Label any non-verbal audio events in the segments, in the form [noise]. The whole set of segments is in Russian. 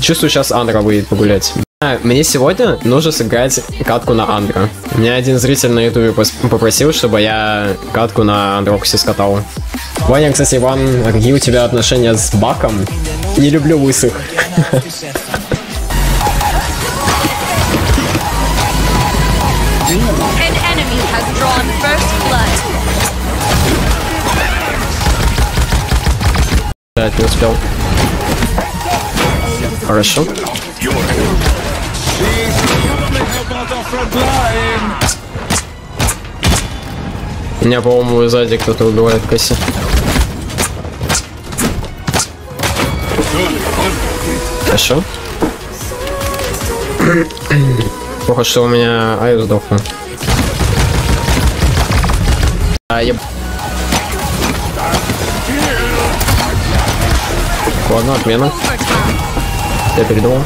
Чувствую, сейчас Андра выйдет погулять. Мне сегодня нужно сыграть катку на Андра. Меня один зритель на ютубе попросил, чтобы я катку на Андроксе скатал. Ваня, кстати, Иван, какие у тебя отношения с Баком? Не люблю лысых. Blood. Да, не успел. Хорошо. Меня, по-моему, сзади кто-то убивает Касси. Хорошо. Плохо, что у меня Аю сдохла. А, еб... Ладно, отмена. Я передумал.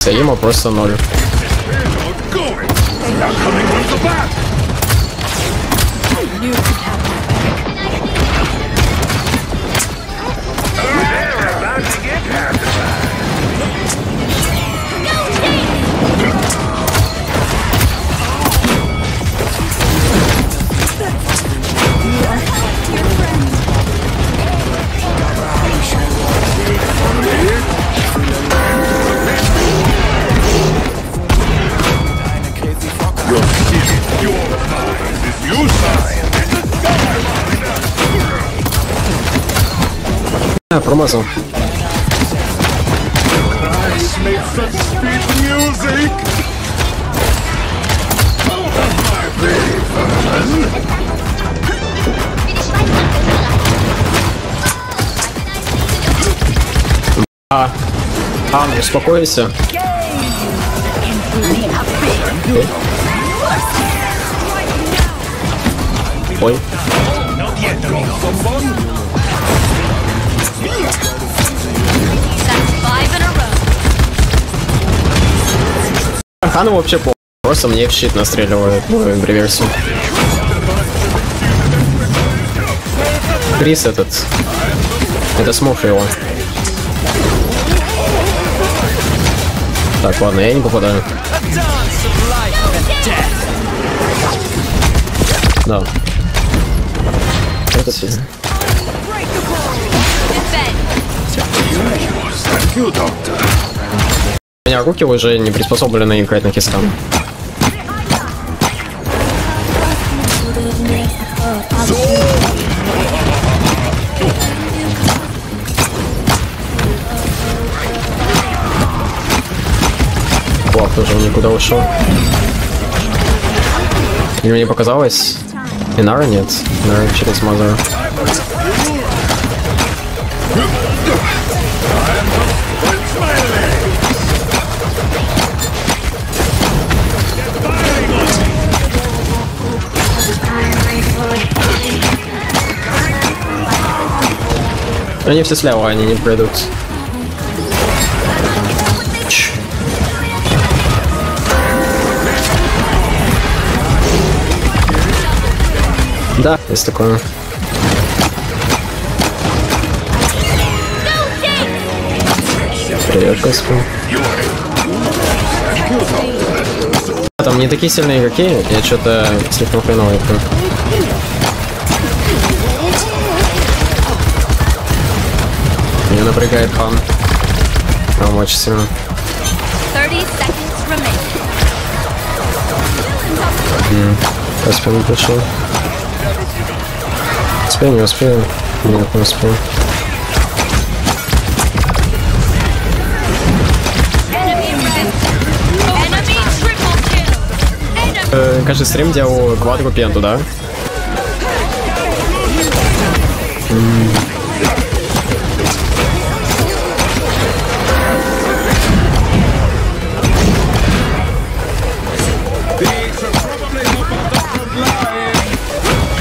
Стоимо просто ноль. А, промазал. А, а, ну успокойся. Ой. Хану вообще по Просто мне в щит настреливает ну, в. Крис этот. Это смог его. Так, ладно, я не попадаю. Да. Это сильно. У меня руки уже не приспособлены играть на кискан. Флаг тоже никуда ушел. Или мне показалось? Инара нет. Инара через Мазара. Они все слева, они не пройдут. Да, есть такое. Привет, Господи. А, Там не такие сильные игроки, я что-то слишком хреново играю. Меня напрягает хан. Прям очень сильно. 30 seconds remaining. Каспи не пришел. Успею, не успею. Нет, не успею. Э, каждый стрим делал квадрупенту, да?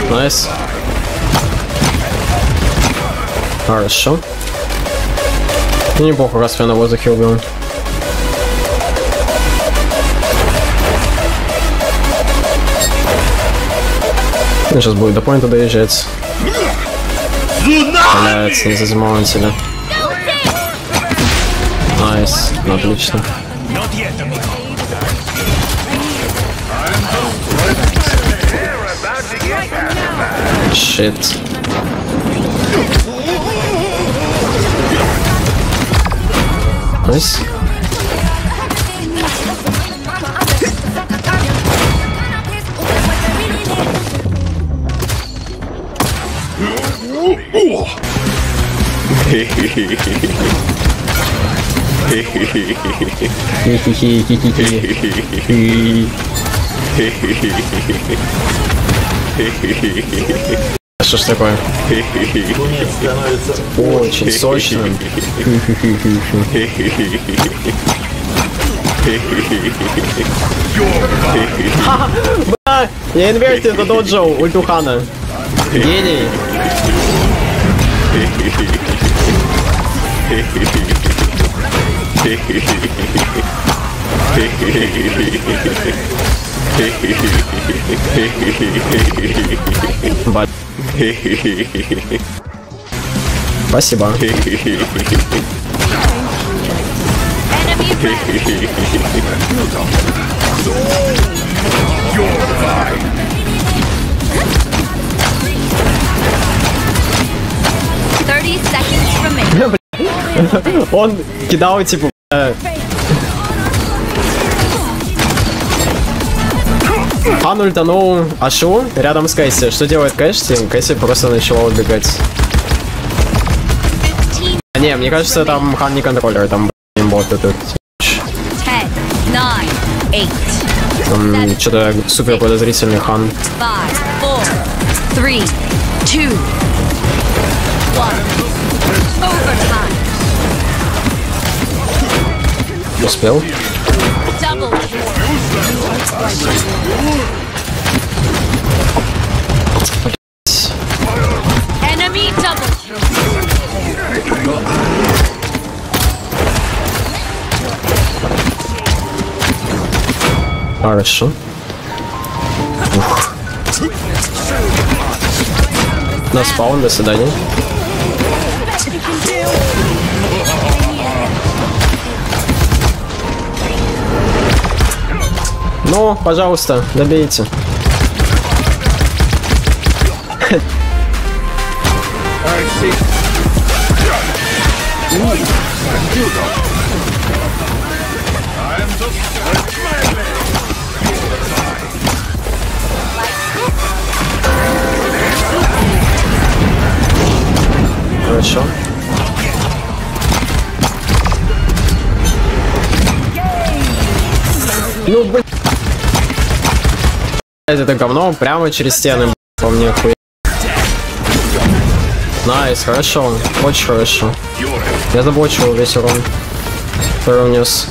Nice. Хорошо. Ну, неплохо, раз я на воздухе убил. Сейчас будет до point а доезжать. Блять, не зазмолотили. Nice, ну, отлично. Shit. Найс. А Что ж такое? Очень сочным. Бля, Я инвертил это доджоу ультухана. Гений. Ба- Спасибо. Enemy red. [laughs] Он кидал типа. Хан ультанул Ашу рядом с Кэсси. Что делает Кэсси? Кэсси просто начала убегать. А, Не, мне кажется, там Хан не контроллер, там бот этот. Там что-то супер подозрительный Хан. Five. Four. Three. Two. Успел? Хорошо. Ух. На спаун, до свидания. Ну, пожалуйста, добейте. Хорошо. Ну, блин. Это говно прямо через стены, по мне хуй. Nice, хорошо. Очень хорошо. Я заблочил весь урон. Который унес.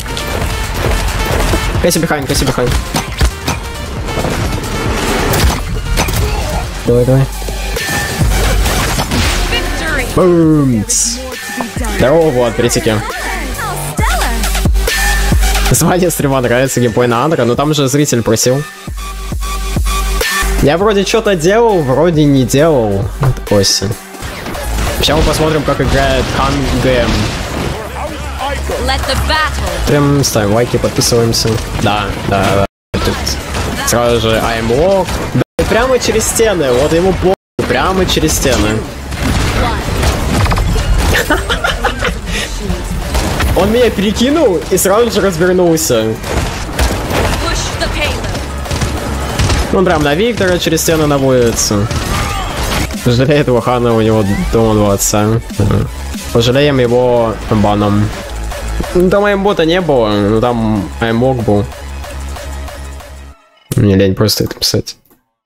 Cassie behind, Cassie behind. Давай, давай. Бумц. Здорово, Влад, критики. Название стрима нравится, геймплей на Андро, но там же зритель просил. Я вроде что-то делал, вроде не делал. Осень. Сейчас мы посмотрим, как играет Хан ГМ. Прям ставим лайки, подписываемся. Да, да, да. Тут сразу же walk. Да, и прямо через стены, вот ему по... Прямо через стены. [laughs] Он меня перекинул и сразу же развернулся. Он прям на Виктора через стену наводится. Жалеет хана, у него дома два отца. Пожалеем его баном. Ну, там аймбота не было, ну там аймок был. Мне лень просто это писать.